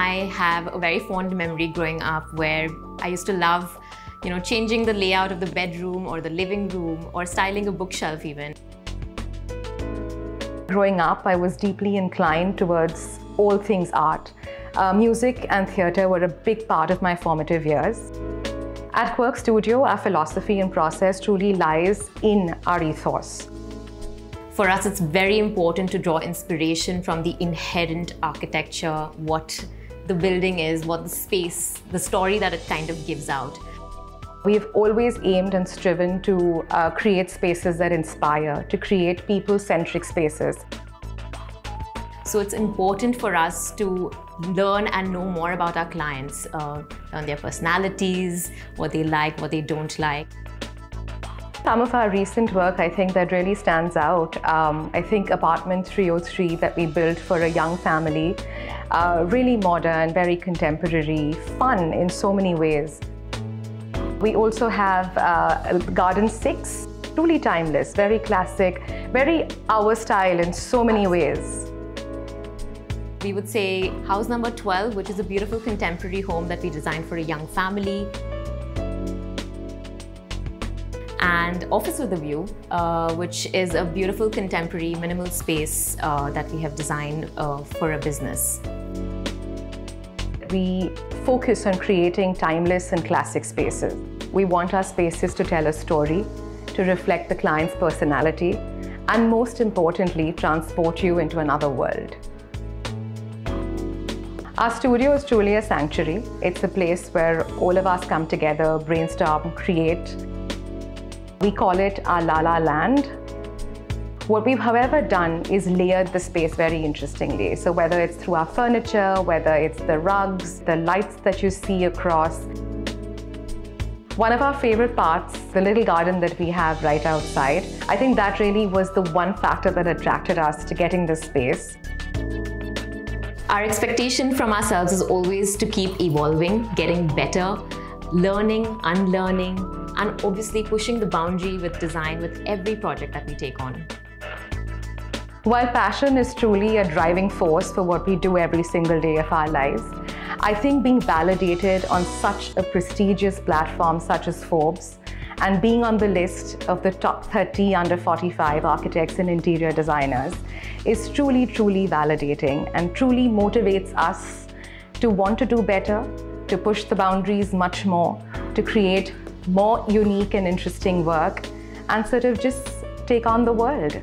I have a very fond memory growing up where I used to love, you know, changing the layout of the bedroom or the living room or styling a bookshelf even. Growing up, I was deeply inclined towards all things art. Uh, music and theatre were a big part of my formative years. At Quirk Studio, our philosophy and process truly lies in our ethos. For us, it's very important to draw inspiration from the inherent architecture, what the building is, what the space, the story that it kind of gives out. We've always aimed and striven to uh, create spaces that inspire, to create people-centric spaces. So it's important for us to learn and know more about our clients, uh, on their personalities, what they like, what they don't like. Some of our recent work, I think, that really stands out. Um, I think apartment 303 that we built for a young family, uh, really modern, very contemporary, fun in so many ways. We also have uh, Garden 6, truly timeless, very classic, very our style in so many ways. We would say house number 12, which is a beautiful contemporary home that we designed for a young family and Office with a View, uh, which is a beautiful contemporary minimal space uh, that we have designed uh, for a business. We focus on creating timeless and classic spaces. We want our spaces to tell a story, to reflect the client's personality, and most importantly, transport you into another world. Our studio is truly a sanctuary. It's a place where all of us come together, brainstorm, create, we call it our La La Land. What we've, however, done is layered the space very interestingly. So whether it's through our furniture, whether it's the rugs, the lights that you see across, one of our favorite parts, the little garden that we have right outside, I think that really was the one factor that attracted us to getting this space. Our expectation from ourselves is always to keep evolving, getting better, learning, unlearning, and obviously pushing the boundary with design with every project that we take on. While passion is truly a driving force for what we do every single day of our lives, I think being validated on such a prestigious platform such as Forbes and being on the list of the top 30 under 45 architects and interior designers is truly, truly validating and truly motivates us to want to do better, to push the boundaries much more, to create more unique and interesting work and sort of just take on the world.